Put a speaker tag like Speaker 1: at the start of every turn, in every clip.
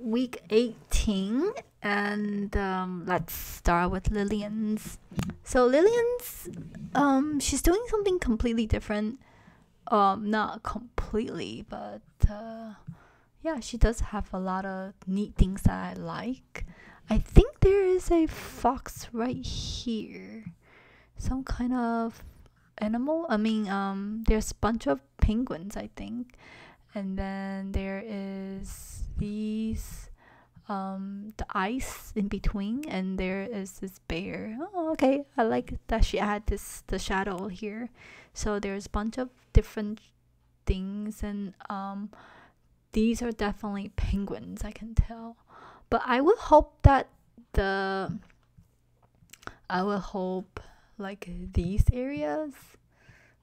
Speaker 1: week 18 and um, let's start with Lillian's. So Lillian's um she's doing something completely different. Um not completely, but uh yeah, she does have a lot of neat things that I like. I think there is a fox right here. Some kind of animal. I mean, um there's a bunch of penguins, I think. And then there is these um the ice in between and there is this bear. Oh okay i like that she had this the shadow here. So there's a bunch of different things and um these are definitely penguins i can tell. But i would hope that the i would hope like these areas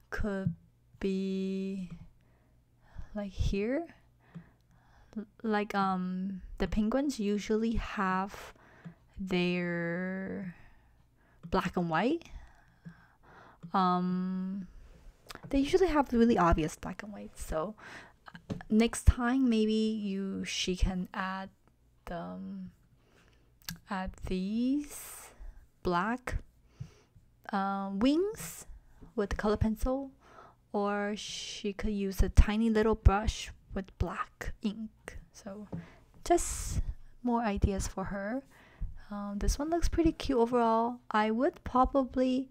Speaker 1: could be like here like um the penguins usually have their black and white. Um they usually have really obvious black and white so next time maybe you she can add um add these black uh, wings with color pencil or she could use a tiny little brush with black ink. So just more ideas for her. Um, this one looks pretty cute overall. I would probably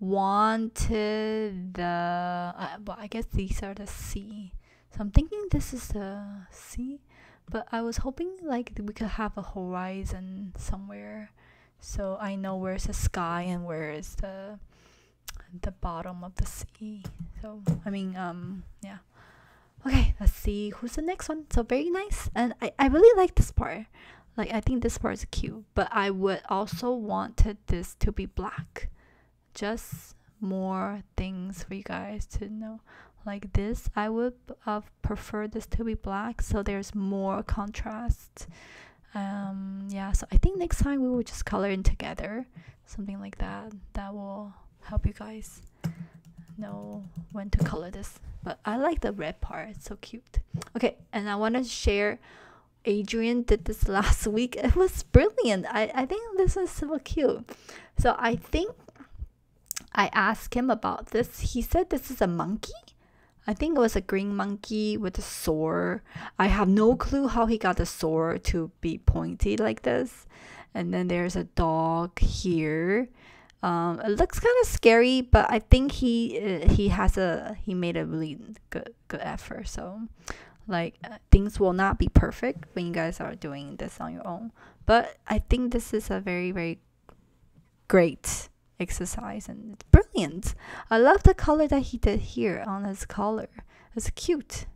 Speaker 1: wanted the uh, well I guess these are the sea. So I'm thinking this is the sea, but I was hoping like we could have a horizon somewhere, so I know where's the sky and where is the the bottom of the sea. So I mean um yeah. Okay, let's see who's the next one. So very nice. And I, I really like this part. Like I think this part is cute. But I would also wanted this to be black. Just more things for you guys to know. Like this, I would have preferred this to be black so there's more contrast. Um yeah, so I think next time we will just color in together. Something like that. That will help you guys know when to color this but I like the red part. It's so cute. Okay, and I want to share. Adrian did this last week. It was brilliant. I, I think this is so cute. So I think I asked him about this. He said this is a monkey. I think it was a green monkey with a sword. I have no clue how he got the sword to be pointy like this. And then there's a dog here um, it looks kind of scary, but I think he uh, he has a he made a really good good effort. So, like uh, things will not be perfect when you guys are doing this on your own, but I think this is a very very great exercise and it's brilliant. I love the color that he did here on his collar. It's cute.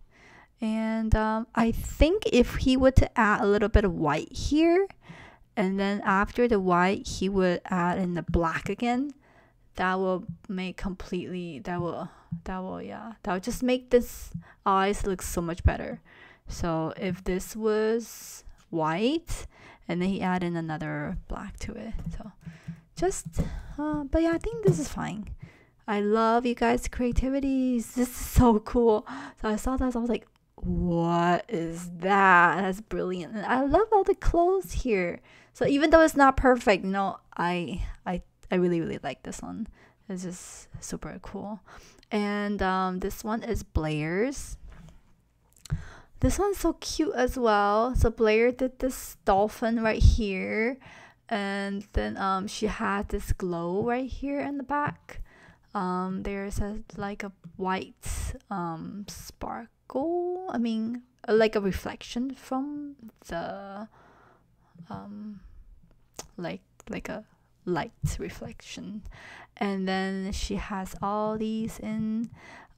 Speaker 1: And um, I think if he were to add a little bit of white here, and then after the white he would add in the black again. That will make completely that will that will yeah that will just make this eyes look so much better. So if this was white and then he add in another black to it. So just uh, but yeah i think this is fine. I love you guys creativity this is so cool. So i saw that so i was like what is that? That's brilliant. And i love all the clothes here so even though it's not perfect, you know, I I I really really like this one. It's just super cool. And um, this one is Blair's. This one's so cute as well. So Blair did this dolphin right here, and then um she had this glow right here in the back. Um, there's a like a white um sparkle. I mean, like a reflection from the um like like a light reflection and then she has all these in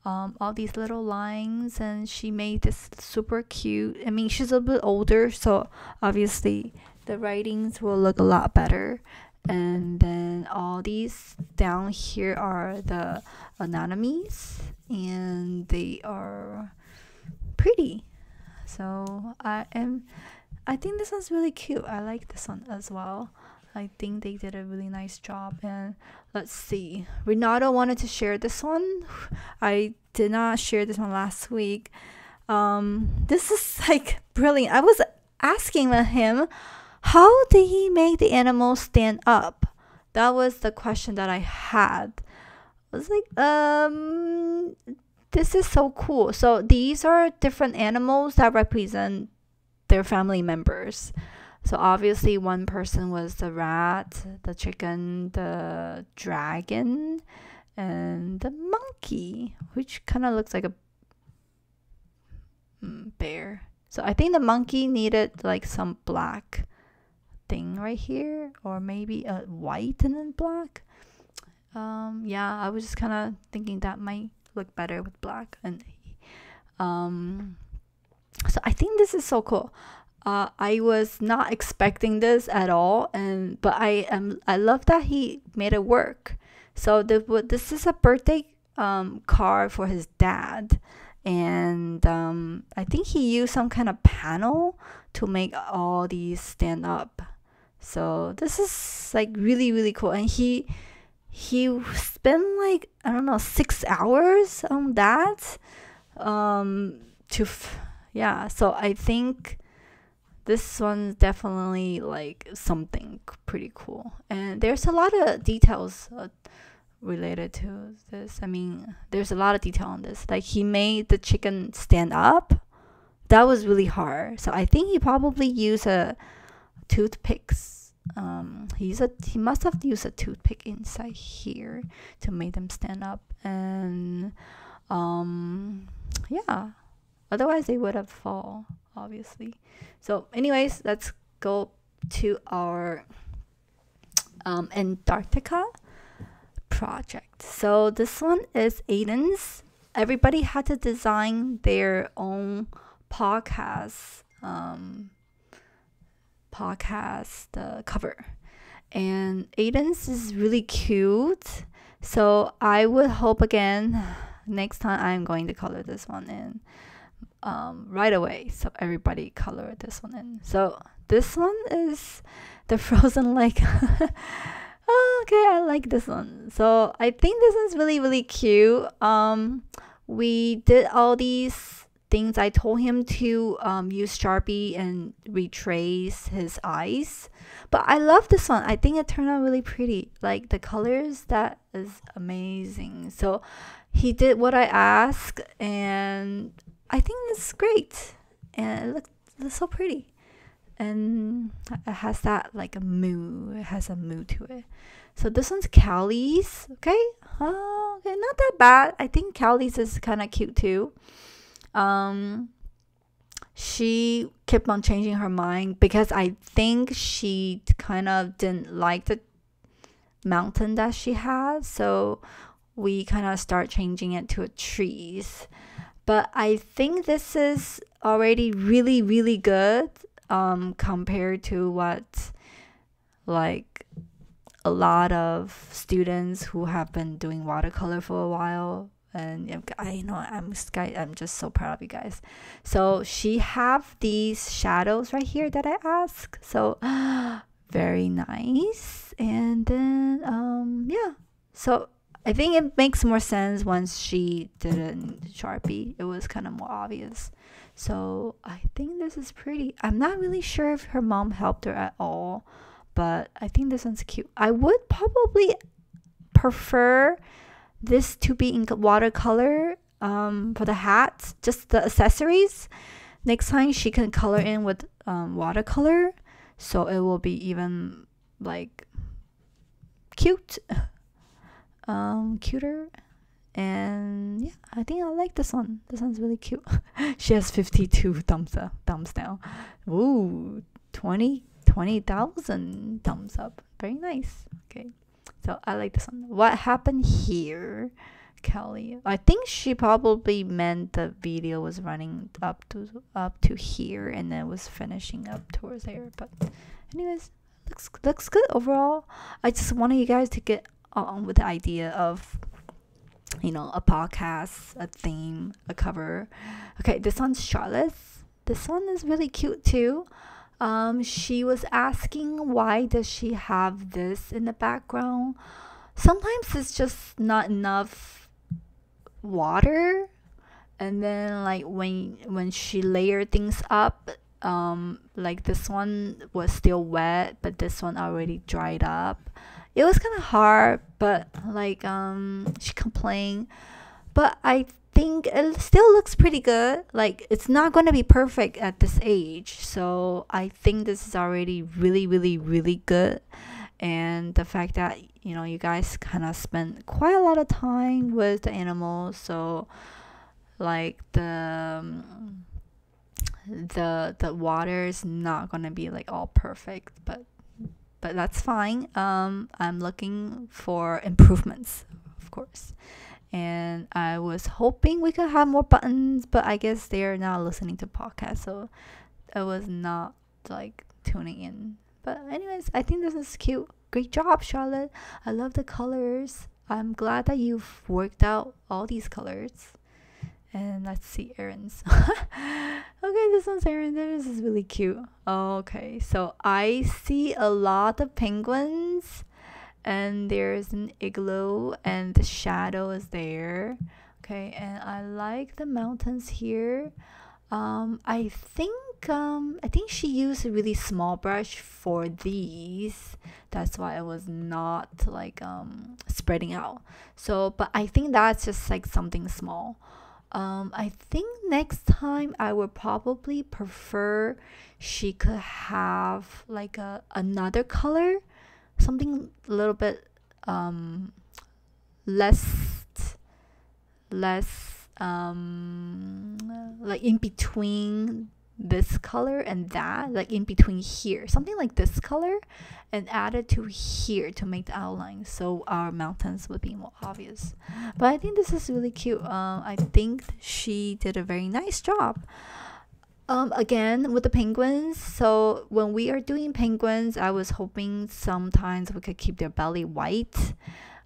Speaker 1: um, all these little lines and she made this super cute i mean she's a bit older so obviously the writings will look a lot better and then all these down here are the anatomies and they are pretty so i am I think this one's really cute. I like this one as well. I think they did a really nice job. And let's see. Renato wanted to share this one. I did not share this one last week. Um, this is like brilliant. I was asking him, how did he make the animal stand up? That was the question that I had. I was like, um, this is so cool. So these are different animals that represent their family members. So obviously, one person was the rat, the chicken, the dragon, and the monkey, which kind of looks like a mm, bear. So I think the monkey needed like some black thing right here, or maybe a white and then black. Um, yeah, I was just kind of thinking that might look better with black, and um, so I think this is so cool. Uh, I was not expecting this at all, and but I am I love that he made it work. So the this is a birthday um, card for his dad, and um, I think he used some kind of panel to make all these stand up. So this is like really really cool, and he he spent like I don't know six hours on that um, to yeah. So I think this one's definitely like something pretty cool. And there's a lot of details uh, related to this. I mean there's a lot of detail on this. Like he made the chicken stand up. That was really hard. So i think he probably used a toothpicks um he's a he must have used a toothpick inside here to make them stand up. And um yeah. Otherwise they would have fall obviously. So, anyways, let's go to our um, Antarctica project. So, this one is Aiden's. Everybody had to design their own podcast um, podcast uh, cover. And Aiden's is really cute. So I would hope again next time I'm going to color this one in um, right away. So everybody color this one in. So this one is the frozen lake. oh, okay, I like this one. So I think this one's really really cute. Um, we did all these things. I told him to um, use Sharpie and retrace his eyes. But I love this one. I think it turned out really pretty. Like the colors, that is amazing. So he did what I asked, and I think it's great, and it looks, so pretty, and it has that like a mood. It has a mood to it. So this one's Callie's. Okay, oh, okay, not that bad. I think Callie's is kind of cute too. Um, she kept on changing her mind because I think she kind of didn't like the mountain that she had. So we kind of start changing it to a trees but I think this is already really really good um, compared to what like a lot of students who have been doing watercolor for a while and I know I'm I'm just so proud of you guys. So she have these shadows right here that I ask. So very nice. And then um yeah. So I think it makes more sense once she did in Sharpie. It was kind of more obvious. So I think this is pretty. I'm not really sure if her mom helped her at all, but I think this one's cute. I would probably prefer this to be in watercolor um, for the hats, just the accessories. Next time she can color in with um, watercolor, so it will be even like cute um, cuter. And yeah, I think I like this one. This one's really cute. she has 52 thumbs up, thumbs down. Ooh, 20, 20,000 thumbs up. Very nice. Okay. So I like this one. What happened here? Kelly. I think she probably meant the video was running up to up to here and then was finishing up towards there. But anyways, looks looks good overall. I just wanted you guys to get on with the idea of you know a podcast a theme a cover. Okay this one's charlotte's. This one is really cute too. Um she was asking why does she have this in the background. Sometimes it's just not enough water. And then like when when she layer things up um like this one was still wet but this one already dried up it was kind of hard but like um she complained. But i think it still looks pretty good. Like it's not going to be perfect at this age. So i think this is already really really really good. And the fact that you know you guys kind of spend quite a lot of time with the animals. So like the um, the the water is not gonna be like all perfect but but that's fine. Um i'm looking for improvements of course. And i was hoping we could have more buttons but i guess they're not listening to podcasts so i was not like tuning in. But anyways i think this is cute. Great job charlotte. I love the colors. I'm glad that you've worked out all these colors and let's see Aaron's. okay, this one's Aaron. This is really cute. Okay, so I see a lot of penguins, and there's an igloo, and the shadow is there. Okay, and I like the mountains here. Um, I think um, I think she used a really small brush for these. That's why it was not like um spreading out. So, but I think that's just like something small um, I think next time I would probably prefer she could have like a another color, something a little bit um less less um like in between this color and that like in between here something like this color and add it to here to make the outline so our mountains would be more obvious. But i think this is really cute. Um, i think she did a very nice job. Um, again with the penguins so when we are doing penguins i was hoping sometimes we could keep their belly white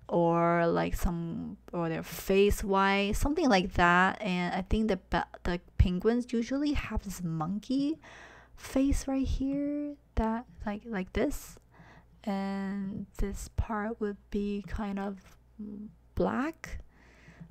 Speaker 1: or like some or their face white something like that. And i think the the penguins usually have this monkey face right here that like like this. And this part would be kind of black.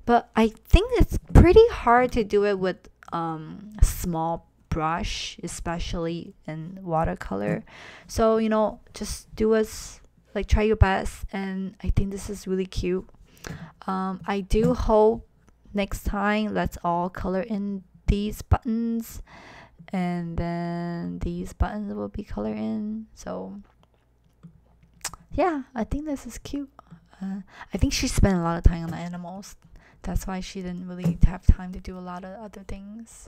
Speaker 1: But i think it's pretty hard to do it with um small brush especially in watercolor. So you know just do as like try your best and i think this is really cute. Um, i do hope next time let's all color in these buttons and then these buttons will be color in so yeah i think this is cute. Uh, i think she spent a lot of time on the animals. That's why she didn't really have time to do a lot of other things.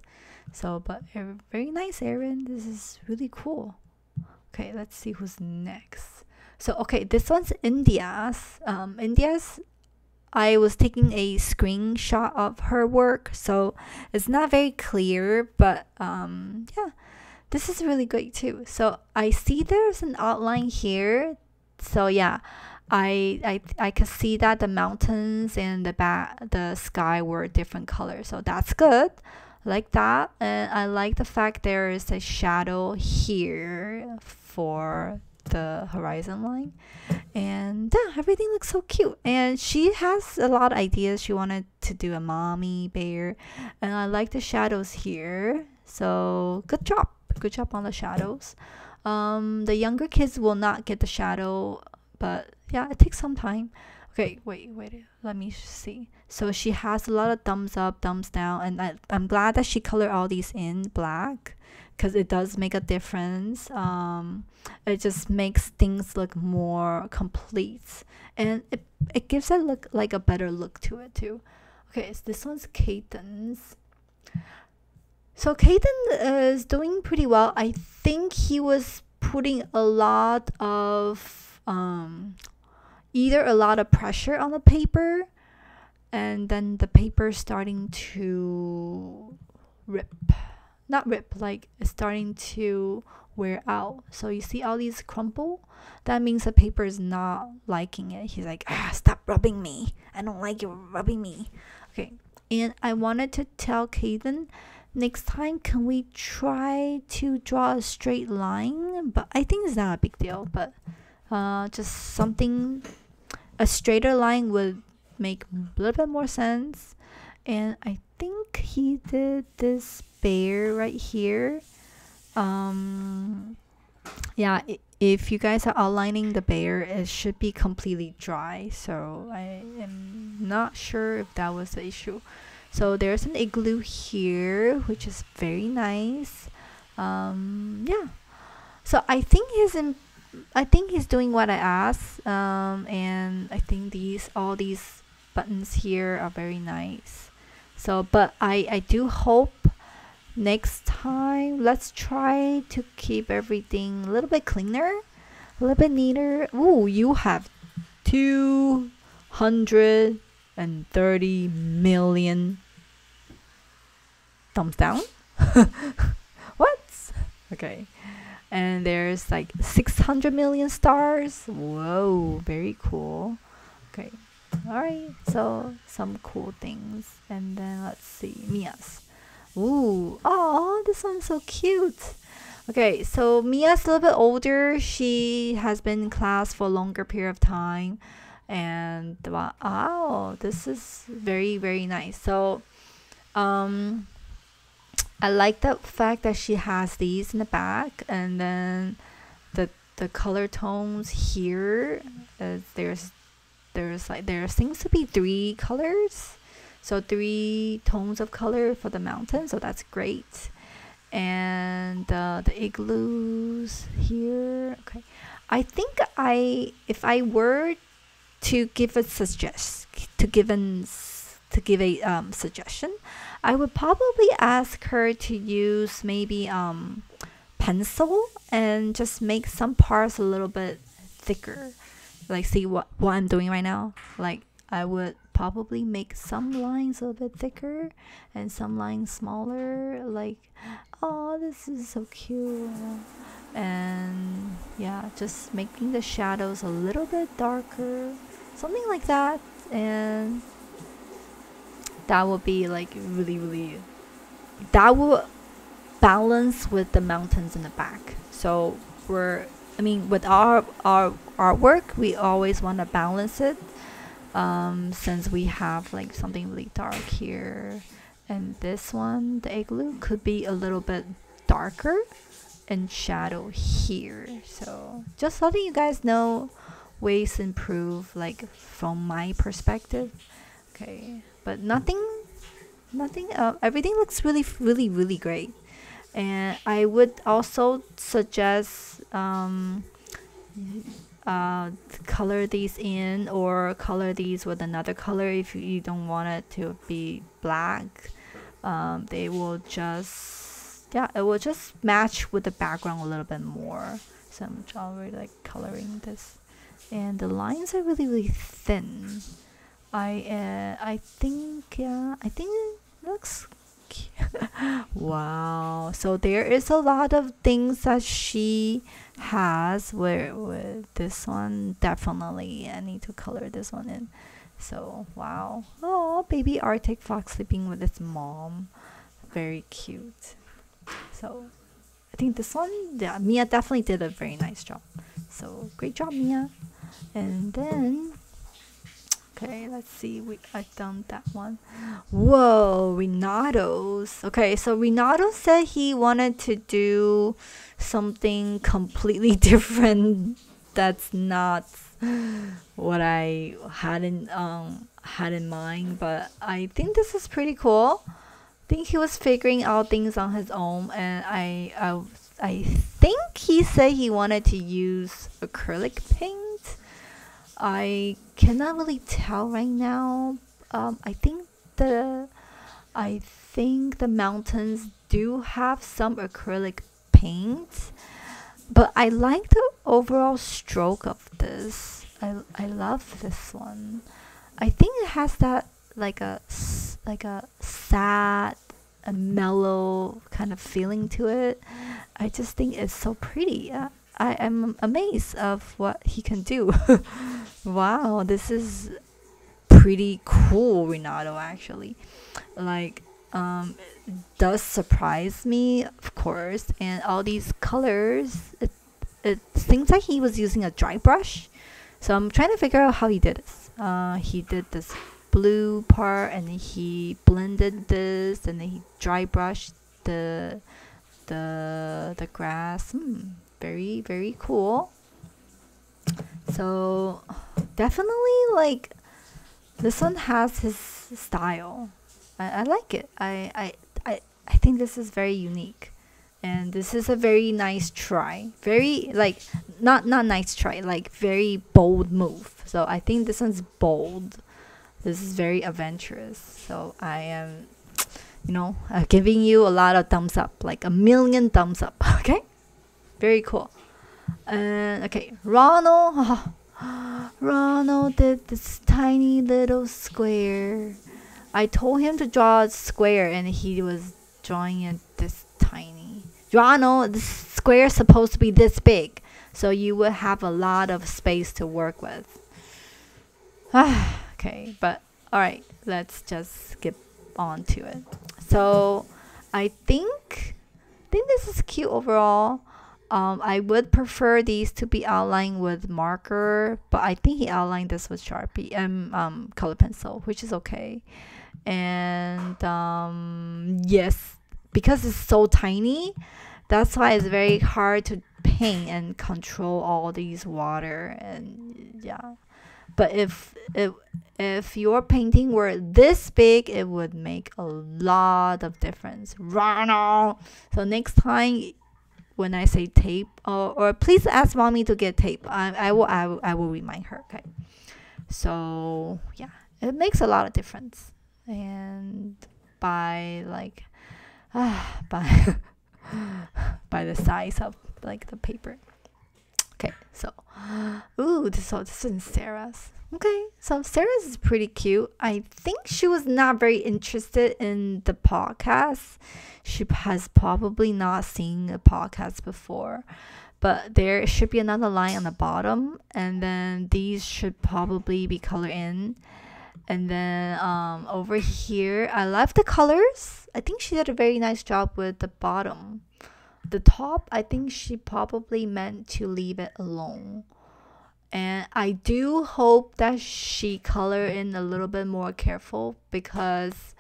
Speaker 1: So but very nice Aaron this is really cool. Okay let's see who's next so okay, this one's India's. Um, India's. I was taking a screenshot of her work, so it's not very clear, but um, yeah, this is really great too. So I see there's an outline here. So yeah, I I I could see that the mountains and the back the sky were different colors, so that's good. like that, and I like the fact there is a shadow here for the horizon line. And yeah everything looks so cute. And she has a lot of ideas. She wanted to do a mommy bear. And i like the shadows here. So good job. Good job on the shadows. Um the younger kids will not get the shadow but yeah it takes some time. Okay wait wait. Let me see. So she has a lot of thumbs up thumbs down and I, i'm glad that she colored all these in black because it does make a difference. Um, it just makes things look more complete, and it it gives it look like a better look to it too. Okay, so this one's Caden's. So Caden is doing pretty well. I think he was putting a lot of um, either a lot of pressure on the paper, and then the paper starting to rip not rip, like starting to wear out. So you see all these crumple? That means the paper is not liking it. He's like, ah, stop rubbing me. I don't like you rubbing me. Okay. And I wanted to tell Caden next time can we try to draw a straight line? But I think it's not a big deal, but uh just something a straighter line would make a little bit more sense. And I think he did this bear right here. Um yeah if you guys are outlining the bear it should be completely dry. So i am not sure if that was the issue. So there's an igloo here which is very nice. Um yeah. So i think he's in i think he's doing what i asked um and i think these all these buttons here are very nice. So but i i do hope next time let's try to keep everything a little bit cleaner a little bit neater. Ooh, you have 230 million thumbs down. What? Okay. And there's like 600 million stars. Whoa very cool. Okay. All right so some cool things. And then let's see mia's Ooh, oh, this one's so cute. Okay, so Mia's a little bit older. She has been in class for a longer period of time. And wow, this is very, very nice. So, um, I like the fact that she has these in the back and then the the color tones here. Uh, there's there's like there seems to be three colors so three tones of color for the mountain, so that's great. And uh, the igloos here. Okay, I think I if I were to give a suggest to give an to give a um, suggestion, I would probably ask her to use maybe um, pencil and just make some parts a little bit thicker. Like see what what I'm doing right now. Like I would probably make some lines a little bit thicker and some lines smaller like oh this is so cute. And yeah just making the shadows a little bit darker something like that. And that will be like really really that will balance with the mountains in the back. So we're i mean with our our artwork we always want to balance it um, since we have like something really dark here and this one the igloo could be a little bit darker and shadow here. So just letting you guys know ways to improve like from my perspective. Okay but nothing nothing uh, everything looks really really really great. And i would also suggest um, uh, color these in or color these with another color. If you don't want it to be black um, they will just yeah it will just match with the background a little bit more. So I'm already like coloring this. And the lines are really really thin. I uh, I think yeah I think it looks wow. So there is a lot of things that she has where with this one. Definitely I need to color this one in. So wow. Oh baby arctic fox sleeping with its mom. Very cute. So I think this one yeah Mia definitely did a very nice job. So great job Mia. And then Okay, let's see. We I've done that one. Whoa, Renato's. Okay, so Renato said he wanted to do something completely different. That's not what I had in um had in mind, but I think this is pretty cool. I think he was figuring out things on his own, and I I I think he said he wanted to use acrylic paint I cannot really tell right now. Um, I think the I think the mountains do have some acrylic paint, but I like the overall stroke of this. I I love this one. I think it has that like a like a sad, a mellow kind of feeling to it. I just think it's so pretty. Uh, I am amazed of what he can do. wow, this is pretty cool, Renato. Actually, like, um, does surprise me, of course. And all these colors, it it seems like he was using a dry brush. So I'm trying to figure out how he did this. Uh, he did this blue part, and then he blended this, and then he dry brushed the the the grass. Hmm, very very cool. So definitely like this one has his style. I, I like it. I, I I I think this is very unique. And this is a very nice try. Very like not not nice try, like very bold move. So I think this one's bold. This is very adventurous. So I am you know, uh, giving you a lot of thumbs up, like a million thumbs up. Okay, very cool. And okay, Ronald, oh, Ronald did this tiny little square. I told him to draw a square, and he was drawing it this tiny. Ronald, this square is supposed to be this big, so you would have a lot of space to work with. okay, but all right, let's just skip on to it. So I think I think this is cute overall. Um, I would prefer these to be outlined with marker, but I think he outlined this with Sharpie and um, color pencil, which is okay. And um, yes, because it's so tiny, that's why it's very hard to paint and control all these water and yeah. But if if if your painting were this big, it would make a lot of difference. Ronald. So next time when I say tape, or, or please ask mommy to get tape. I, I will I will, I will remind her. Okay. So yeah, it makes a lot of difference, and by like, ah, by by the size of like the paper. Okay, so ooh, this so this is Sarah's. Okay, so Sarah's is pretty cute. I think she was not very interested in the podcast. She has probably not seen a podcast before. But there should be another line on the bottom, and then these should probably be color in. And then um, over here, I love the colors. I think she did a very nice job with the bottom. The top, I think she probably meant to leave it alone and I do hope that she color in a little bit more careful because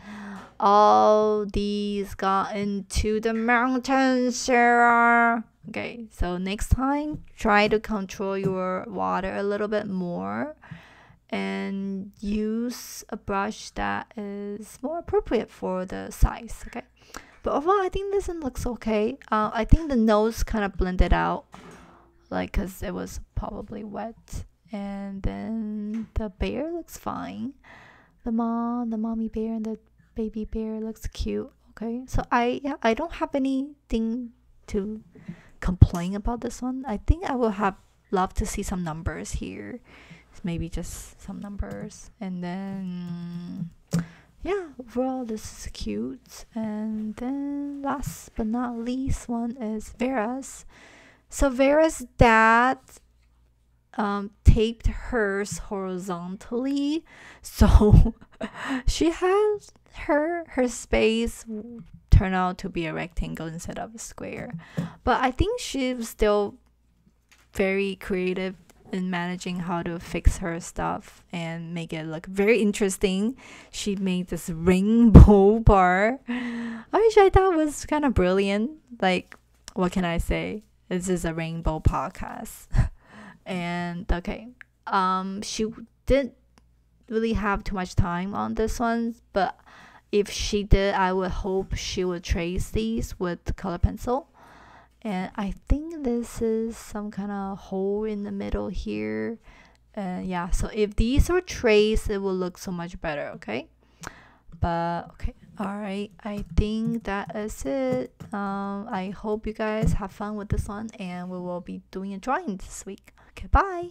Speaker 1: all these got into the mountains, Sarah. Okay, so next time try to control your water a little bit more and use a brush that is more appropriate for the size. Okay, but overall, I think this one looks okay. Uh, I think the nose kind of blended out like because it was probably wet. And then the bear looks fine. The mom the mommy bear and the baby bear looks cute okay? So i yeah i don't have anything to complain about this one. I think i will have love to see some numbers here. Maybe just some numbers. And then yeah overall this is cute. And then last but not least one is vera's. So Vera's dad um, taped hers horizontally, so she has her her space turn out to be a rectangle instead of a square. But I think she's still very creative in managing how to fix her stuff and make it look very interesting. She made this rainbow bar, which I thought was kind of brilliant. Like, what can I say? This is a rainbow podcast. and okay, um, she didn't really have too much time on this one, but if she did, I would hope she would trace these with color pencil. And I think this is some kind of hole in the middle here. And yeah, so if these are traced, it will look so much better, okay? But okay, all right i think that is it um i hope you guys have fun with this one and we will be doing a drawing this week okay bye